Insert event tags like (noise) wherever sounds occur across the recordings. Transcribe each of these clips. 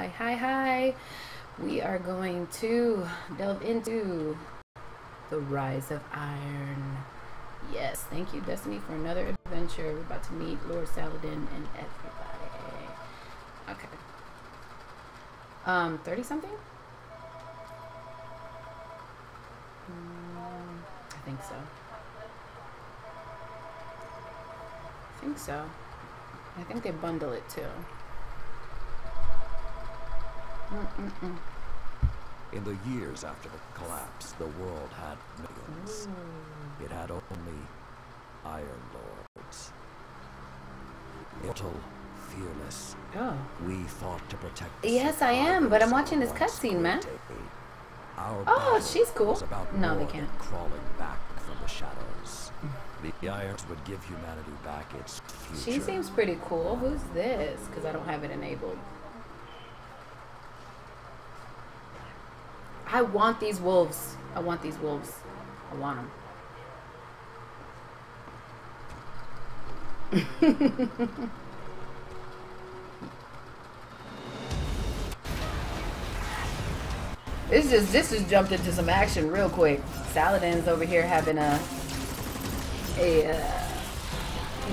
Hi, hi, hi. We are going to delve into the Rise of Iron. Yes, thank you, Destiny, for another adventure. We're about to meet Lord Saladin and everybody. Okay. Um, 30 something? Mm, I think so. I think so. I think they bundle it too. Mm-mm-mm. In the years after the collapse, the world had millions. It had only Iron Lords. Immortal, fearless. Oh. We fought to protect. the Yes, I am, but I'm watching this cutscene, man. Our Oh, she's cool. about No, they can't. Crawling back from the shadows. The Irons would give humanity back its future. She seems pretty cool. Who's this? Because I don't have it enabled. I want these wolves. I want these wolves. I want them. (laughs) This just this just jumped into some action real quick. Saladin's over here having a a uh,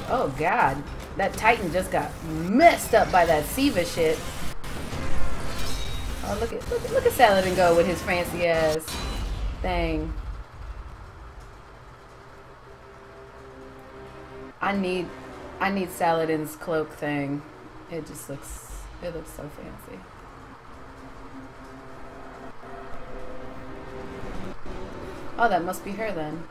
oh god, that Titan just got messed up by that Siva shit. Oh look at look at look at Saladin go with his fancy ass thing. I need I need Saladin's cloak thing. It just looks it looks so fancy. Oh, that must be her then.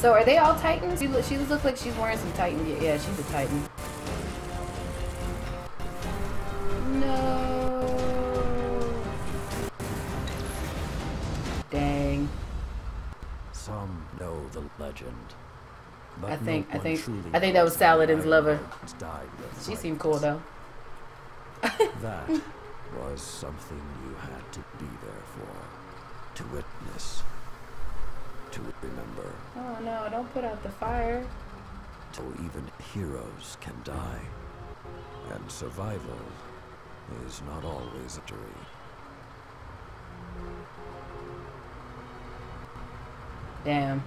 So are they all Titans? She, look, she looks like she's wearing some Titan gear. Yeah, she's a Titan. No. Dang. Some know the legend. But I think I think I think that was knows how the Saladin's lover. Lords died their She seemed cool though. That was something you had to be there for, to witness, to remember. Oh no, don't put out the fire. So even heroes can die, and survival is not always a dream. Damn.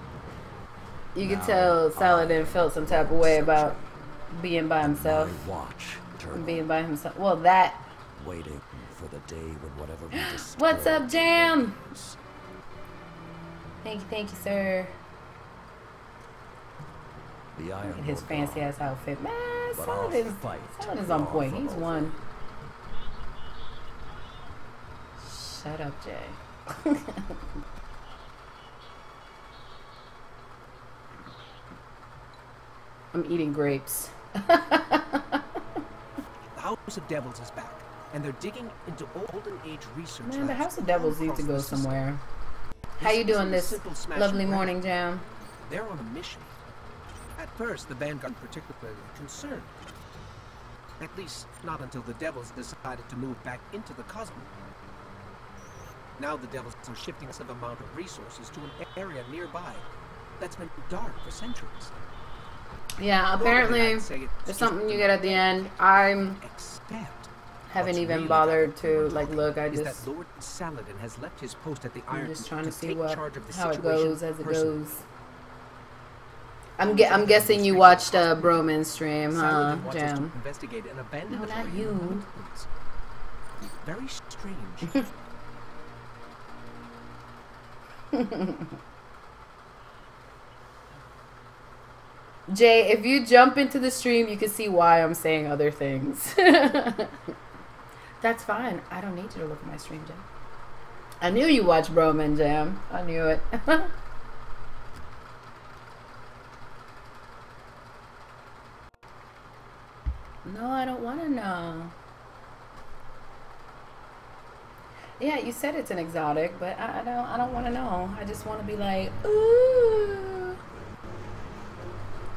You could Now tell Saladin I felt some type of way about being by himself. I watch Being by himself. Well, that. waiting for the day when whatever we (gasps) What's up, Jam? Thank you, thank you, sir. The Iron Look at his fancy ass outfit. Man, but our Saladin's, fight Saladin's on far point. He's over. won. Shut up, Jay. (laughs) I'm eating grapes. The House of Devils is back, and they're digging into Golden Age research. Man, the House of Devils all need to go somewhere. How you doing this lovely morning, Jam? They're on a mission. First, the Vanguard weren't particularly concerned. At least, not until the Devils decided to move back into the Cosmos. Now the Devils are shifting some amount of resources to an area nearby that's been dark for centuries. Yeah, apparently there's something you get at the end. I'm haven't even bothered to like look. I just Lord Saladin has left his post at the I'm Iron just trying to see what charge of the how it goes as it goes. I'm ge- I'm guessing you watched a uh, Broman's stream, huh, Saladin wants us to Jam? investigate an abandoned No, not you. in the mountains. Very strange. (laughs) Jay, if you jump into the stream, you can see why I'm saying other things. That's fine. I don't need you to look at my stream, Jam. I knew you watched Broman, Jam. I knew it. (laughs) no, I don't want to know. Yeah, you said it's an exotic, but I, I don't. I don't want to know. I just want to be like, ooh.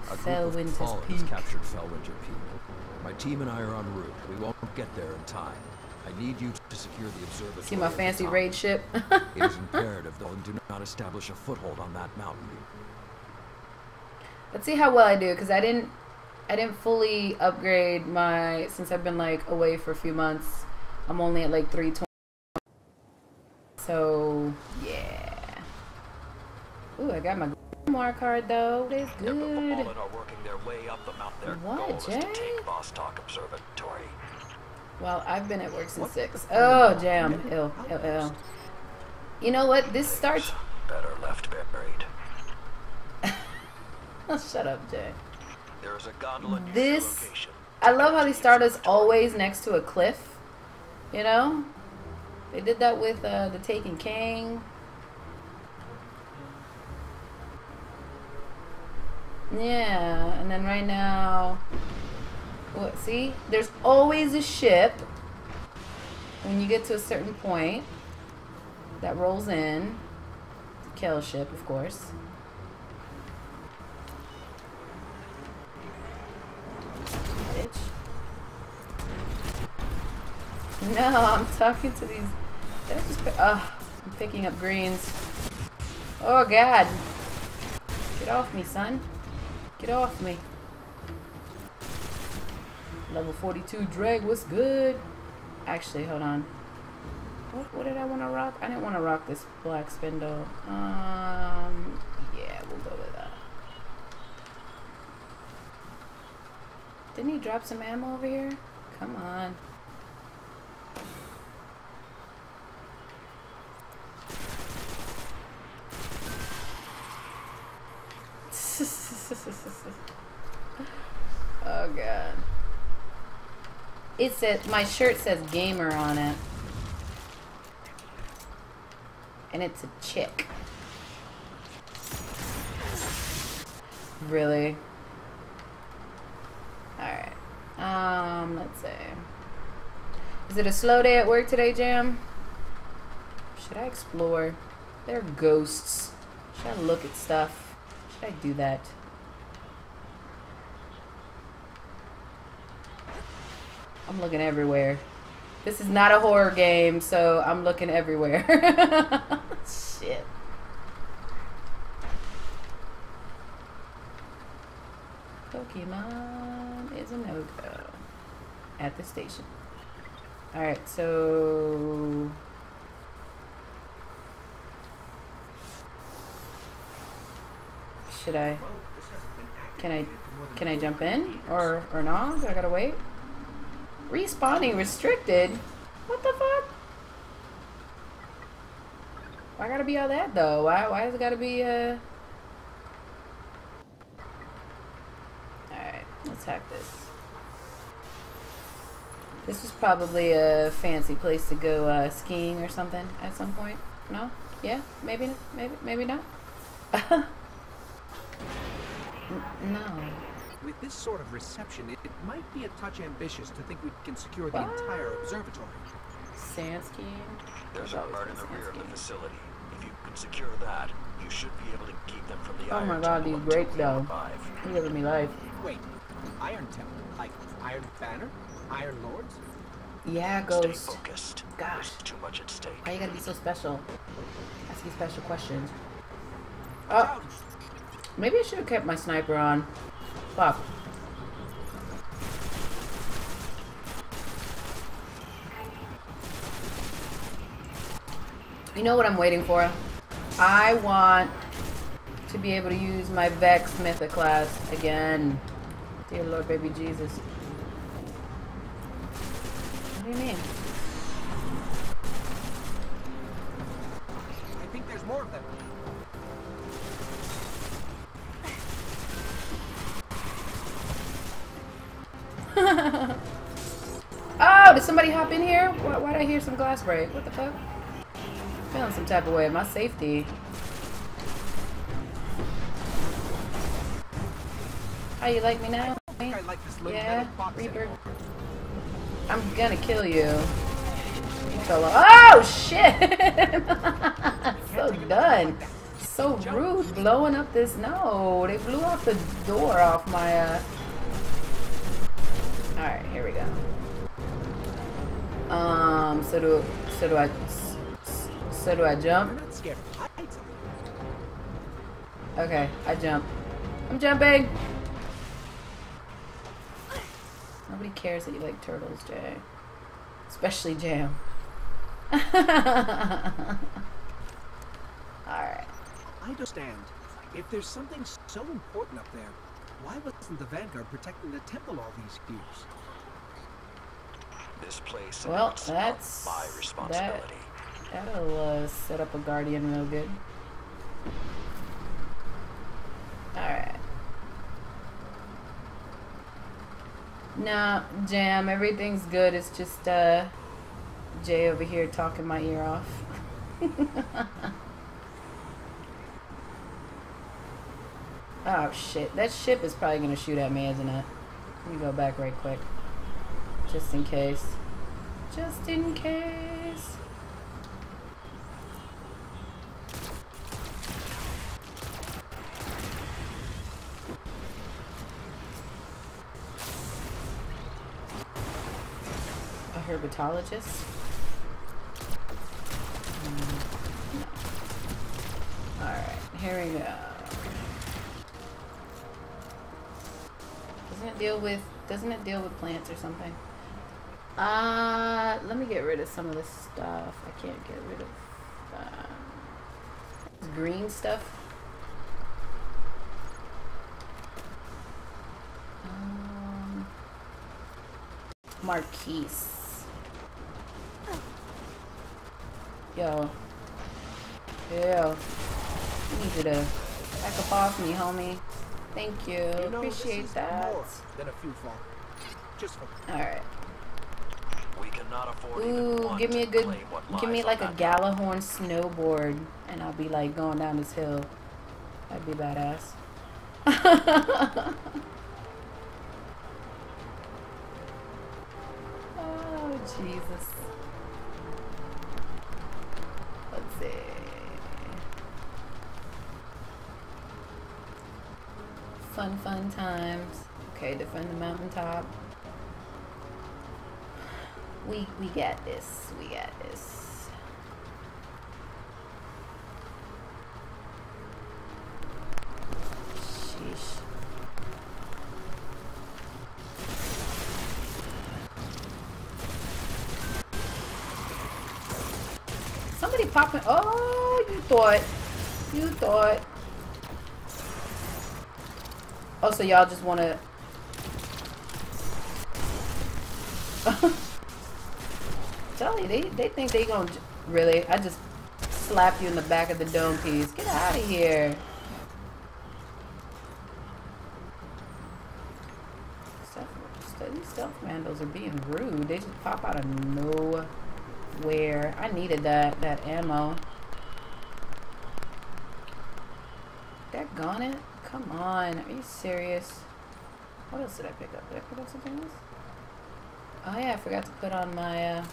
A group Fell of Peak. captured Felwinter Peak. My team and I are en route. We won't get there in time. I need you to secure the observatory. See my fancy raid ship? It is (laughs) imperative, though, and do not establish a foothold on that mountain. Let's see how well I do, because I didn't, I didn't fully upgrade my since I've been like away for a few months. I'm only at like 320. So yeah. Ooh, I got my Grimoire card though. That's good. Fallen are working their way up the mountain. Their What, is Jay? to take Vostok Observatory. Well, I've been at work since What? six. Oh, jam. Ill, ill, ill. You know what? This starts. Better left buried. (laughs) Shut up, Jay. This-. I love how they start us always next to a cliff. You know? They did that with uh, the Taken King. Yeah, and then right now, what? See, there's always a ship when you get to a certain point that rolls in. Kill ship, of course. (laughs) No, I'm talking to these. Did I just pick, uh, I'm picking up greens. Oh God! Get off me, son! Get off me! Level 42 drag. What's good? Actually, hold on. What, what did I want to rock? I didn't want to rock this black spindle. Um, yeah, we'll go with that. Didn't he drop some ammo over here? Come on. oh god. It says my shirt says gamer on it. And it's a chick. Really? Alright. Um, let's see. Is it a slow day at work today, Jam? Should I explore? There are ghosts. Should I look at stuff? Should I do that? I'm looking everywhere. This is not a horror game, so I'm looking everywhere. (laughs) Shit. Pokemon is a no-go at the station. Alright, so... Should I... Can I... Can I jump in? Or, or not? Do I gotta wait? Respawning restricted? What the fuck? Why gotta be all that though? Why, why has it gotta be, uh... Alright, let's hack this. This is probably a fancy place to go uh, skiing or something at some point. No? Yeah? Maybe? Maybe? Maybe not? (laughs) No. With this sort of reception, it, it might be a touch ambitious to think we can secure the What? entire observatory. Sand skiing? There's There's a always barn in the sand rear of the facility. If you can secure that, you should be able to keep them from the Oh my God, these until grapes, they though. revive. You're giving me life. Wait, Iron Temple? Like Iron Banner? Iron Lords? Yeah, ghost. Stay ghost. focused. Gosh. There's too much at stake. Why you gotta be so special? Asking special questions. Oh, maybe I should have kept my sniper on. Fuck. You know what I'm waiting for? I want to be able to use my Vex Mythoclast again. Dear Lord, baby Jesus. What do you mean? I think there's more of them. (laughs) Oh, did somebody hop in here? Why, why did I hear some glass break? What the fuck? Feeling some type of way. My safety. How you like me now? I like this little Yeah, Reaper. I'm gonna kill you. You. Oh shit! (laughs) so done. So rude, blowing up this. No, they blew off the door off my. uh... Um, so do so do I so do I jump? Okay, I jump. I'm jumping. Nobody cares that you like turtles, Jay. Especially Jam. (laughs) Alright. I understand. If there's something so important up there, why wasn't the Vanguard protecting the temple all these years? This place Well, that's my that. responsibility. That'll uh, set up a guardian real good. Alright. Nah, Jam, everything's good. It's just uh, Jay over here talking my ear off. (laughs) oh shit, that ship is probably gonna shoot at me, isn't it? Let me go back right quick. Just in case. Just in case. A herpetologist? Mm, no. Alright, here we go. Doesn't it deal with doesn't it deal with plants or something? Uh let me get rid of some of this stuff. I can't get rid of um, green stuff. Um, Marquise. Yo. Yo. I need you to back up off me, homie. Thank you. You know, Appreciate that. more than a few. Just for Alright. We cannot afford even Ooh, give me a good, give me like a that snowboard, and I'll be like going down this hill. That'd be badass. (laughs) oh Jesus. Let's see. Fun, fun times. Okay, defend the mountaintop. We we got this. We got this. Somebody popping. Oh, you thought. You thought. Oh, so y'all just want to. Tell you, they, they think they gonna. Really? I just slap you in the back of the dome piece. Get out of here. These stealth vandals are being rude. They just pop out of nowhere. I needed that, that ammo. That gone it? Come on. Are you serious? What else did I pick up? Did I pick up something else? Oh yeah, I forgot to put on my uh,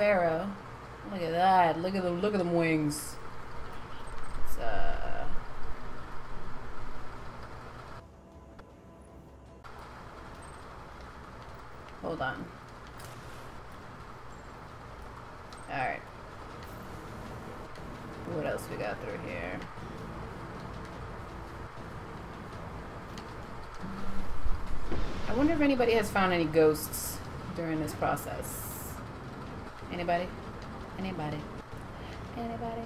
Sparrow. Look at that. Look at them. Look at them wings. Uh, hold on. All right. What else we got through here? I wonder if anybody has found any ghosts during this process. Anybody? Anybody? Anybody?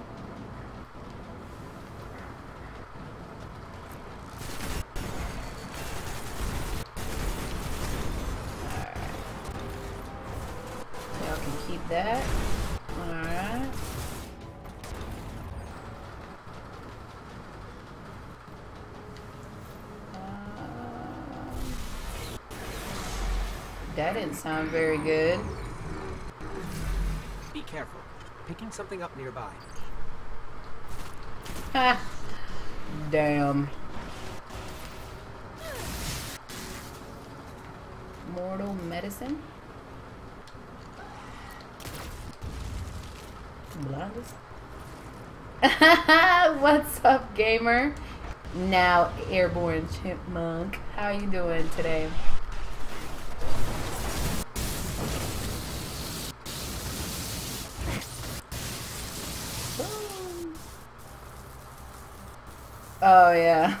Y'all can keep that. Alright. Um, that didn't sound very good. Be careful. Picking something up nearby. Ha! Damn. Mortal medicine? Blinders? (laughs) What's up, gamer? Now, airborne chipmunk. How you doing today? Oh yeah.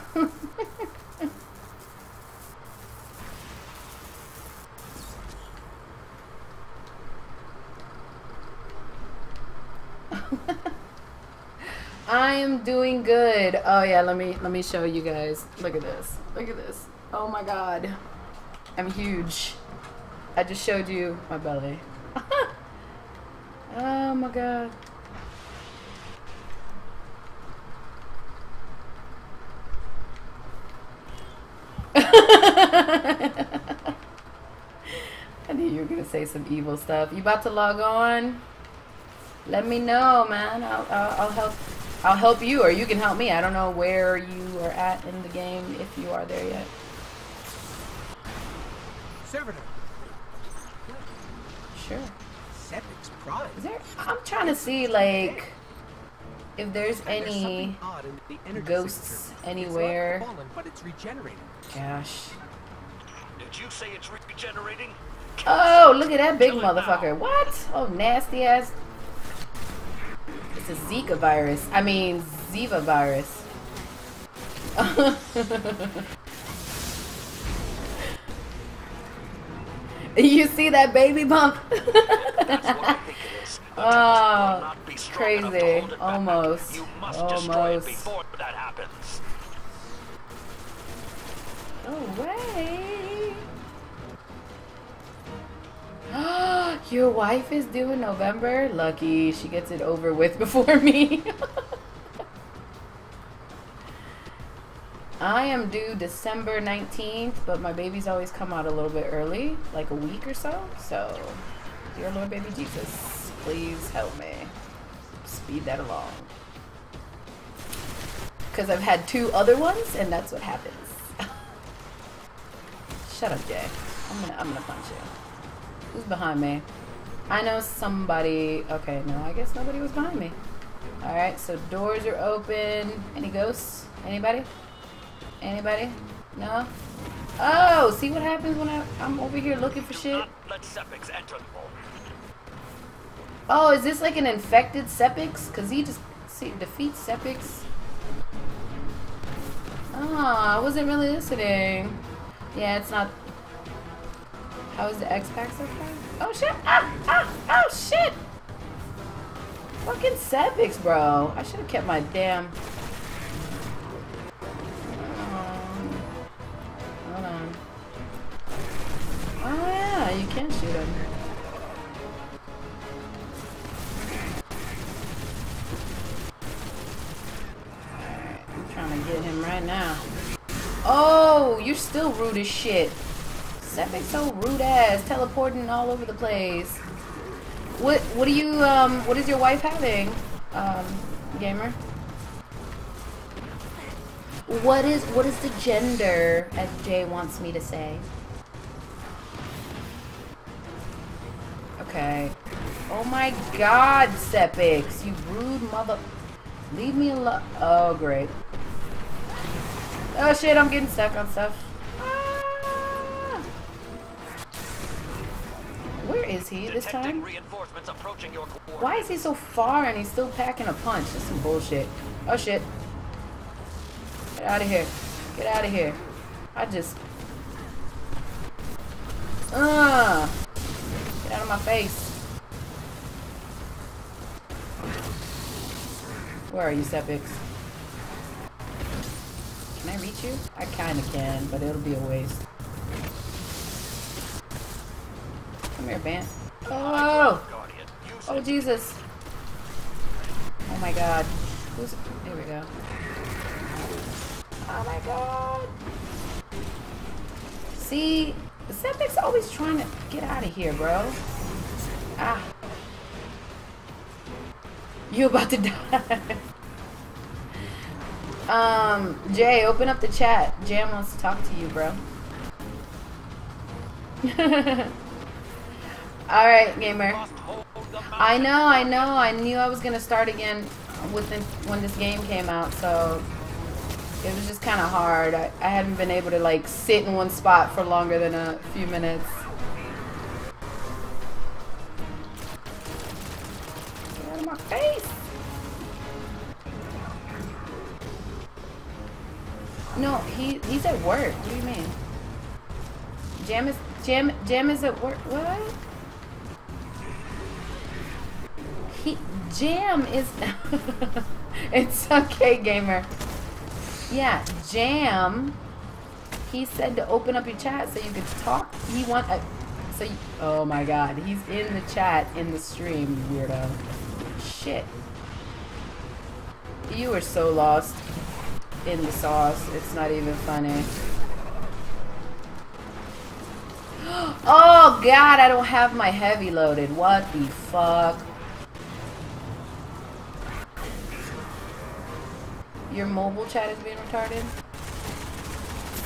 I am doing good. Oh yeah, let me let me show you guys. Look at this. Look at this. Oh my god. I'm huge. I just showed you my belly. (laughs) oh my god. (laughs) I knew you were gonna say some evil stuff. You about to log on? Let me know, man. I'll, I'll, I'll help. I'll help you, or you can help me. I don't know where you are at in the game, if you are there yet. Servitor. Sure. Pride. Is there? I'm trying to see like if there's And there's any. something odd in the energy ghosts anywhere. It's fallen, but it's regenerating. Gosh. Did you say it's regenerating? Oh, look at that big motherfucker. What? Oh, nasty ass. It's a Zika virus. I mean, Ziva virus. (laughs) you see that baby bump? (laughs) Oh, Tempest will not be strong enough to crazy. hold it back. Almost. You must destroy it Almost. before that happens. No way. (gasps) Your wife is due in November? Lucky. She gets it over with (laughs) before me. I am due December 19th, but my babies always come out a little bit early, like a week or so. So, dear Lord baby Jesus, please help me. Speed that along. Because I've had two other ones, and that's what happens. (laughs) Shut up, Jay. I'm gonna I'm gonna punch you. Who's behind me? I know somebody. Okay, no, I guess nobody was behind me. All right, so doors are open. Any ghosts? Anybody? Anybody? No. Oh, see what happens when I, I'm over here looking for shit. not let Sepiks enter the vault. Oh, is this like an infected Sepiks? Cause he just see defeats Sepiks. Ah, I wasn't really listening. Yeah, it's not. How is the X pack so far? Oh shit! Ah, ah, oh shit! Fucking Sepiks, bro. I should have kept my damn. Hold on. Oh yeah, you can shoot him. Right now. Oh, you're still rude as shit. Sepiks's so rude ass, teleporting all over the place. What what do you um what is your wife having? Um gamer? What is what is the gender as Jay wants me to say? Okay. Oh my god, Sepiks, you rude mother Leave me alone. Oh, great. Oh shit, I'm getting stuck on stuff. Ah! Where is he this time? reinforcements approaching your coordinates. Why is he so far and he's still packing a punch? That's some bullshit. Oh shit. Get out of here. Get out of here. I just. Uh, get out of my face. Where are you, Sepiks? Can I reach you? I kinda can, but it'll be a waste. Come here, Bant. Oh! Oh. Jesus. Oh my god. Who's. There we go. Oh my god. See? The Septic's always trying to get out of here, bro. Ah. You about to (laughs) die. Um, Jay, open up the chat. Jam wants to talk to you, bro. (laughs) Alright, gamer. I know, I know. I knew I was gonna start again within when this game came out, so it was just kind of hard. I, I hadn't been able to like sit in one spot for longer than a few minutes. No, he he's at work. What do you mean? Jam is Jam Jam is at work. What? He Jam is. (laughs) it's okay, gamer. Yeah, Jam. He said to open up your chat so you could talk. He want a. So you, oh my God, he's in the chat in the stream, weirdo. Shit. You are so lost in the sauce. It's not even funny. (gasps) Oh god, I don't have my heavy loaded. What the fuck? Your mobile chat is being retarded?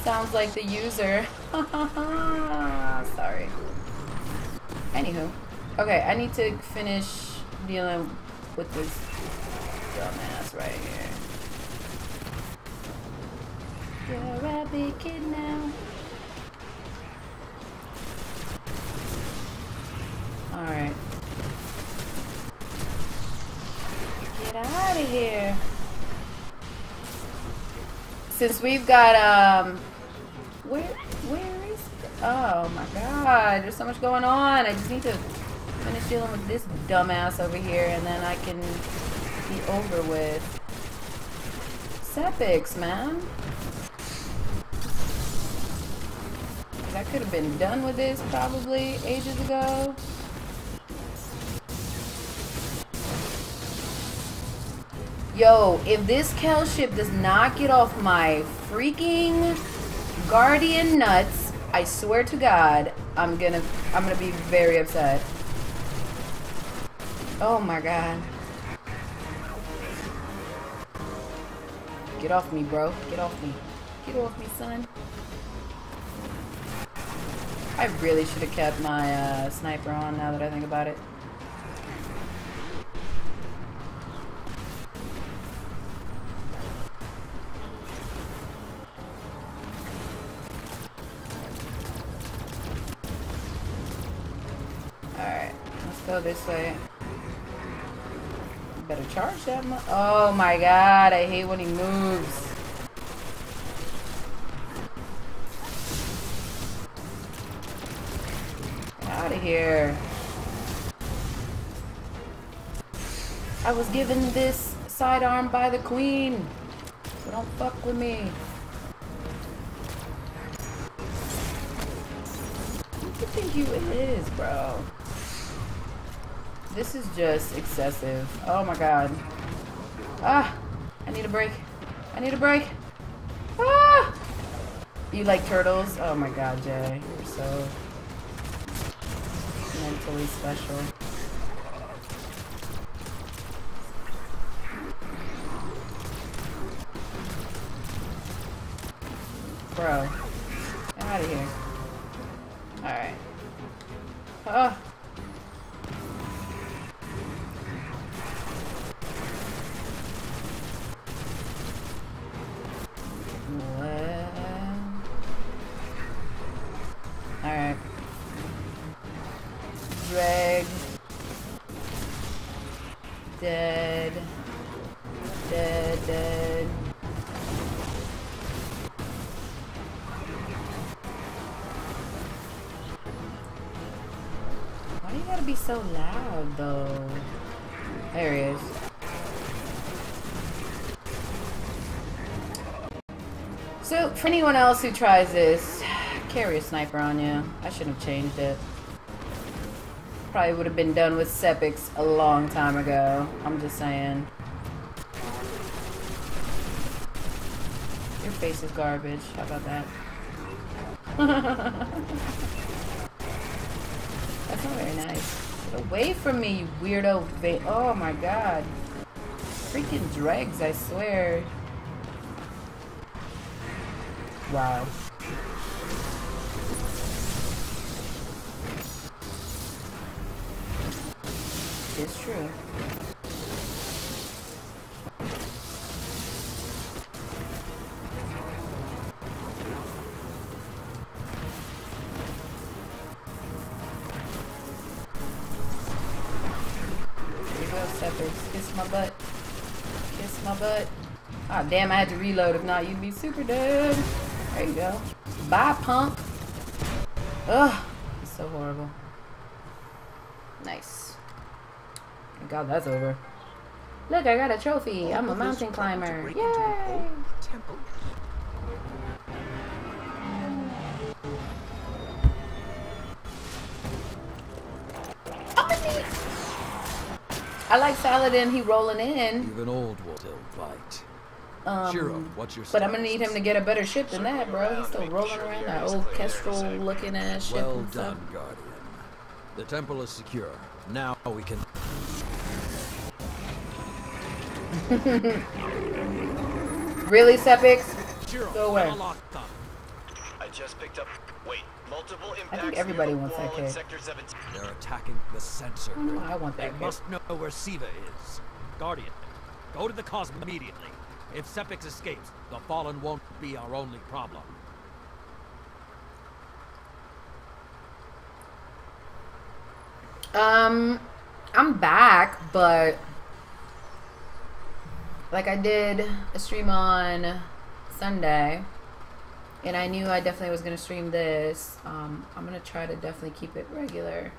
Sounds like the user. (laughs) Sorry. Anywho. Okay, I need to finish dealing with this dumbass right here. You're a big kid now. Alright. Get out of here. Since we've got, um, where, where is, oh my god, there's so much going on. I just need to finish dealing with this dumbass over here and then I can be over with. Sepiks, man. I could have been done with this probably ages ago. Yo, if this Kel ship does not get off my freaking guardian nuts, I swear to God, I'm gonna I'm gonna be very upset. Oh my god. Get off me, bro. Get off me. Get off me, son. I really should have kept my uh, sniper on now that I think about it. Alright, let's go this way. Better charge that Oh my god, I hate when he moves. I was given this sidearm by the queen. So don't fuck with me. Who do you think you is, bro? This is just excessive. Oh my god. Ah! I need a break. I need a break. Ah! You like turtles? Oh my god, Jay. You're so mentally special. Bro. Though? There he is. So, for anyone else who tries this, carry a sniper on you. I shouldn't have changed it. Probably would have been done with Sepiks a long time ago. I'm just saying. Your face is garbage. How about that? (laughs) That's not very nice. Get away from me, you weirdo va- Oh my god. Freaking dregs, I swear. Wow. It's true. My butt. Kiss my butt. Ah, damn, I had to reload. If not, you'd be super dead. There you go. Bye, punk. Ugh. It's so horrible. Nice. Thank God that's over. Look, I got a trophy. I'm a All of this mountain climber. Yay! I like Saladin. He rolling in. Even old will still fight. Um, Shiro, what's your But I'm gonna need him to get a better ship than that, bro. He's still rolling around that old Kestrel looking ass ship. Well and stuff. done, Guardian. The temple is secure. Now we can. (laughs) Really, Sepiks? Shiro, Go away. I'm locked up. I just picked up. Wait, multiple impacts. think everybody wants that wall in kid. Sector 17. They're attacking the sensor no. I want They that kid. must know where Siva is. Guardian, go to the Cosmo immediately. If Sepiks escapes, the Fallen won't be our only problem. Um, I'm back, but like I did a stream on Sunday, and I knew I definitely was gonna stream this. Um, I'm gonna try to definitely keep it regular.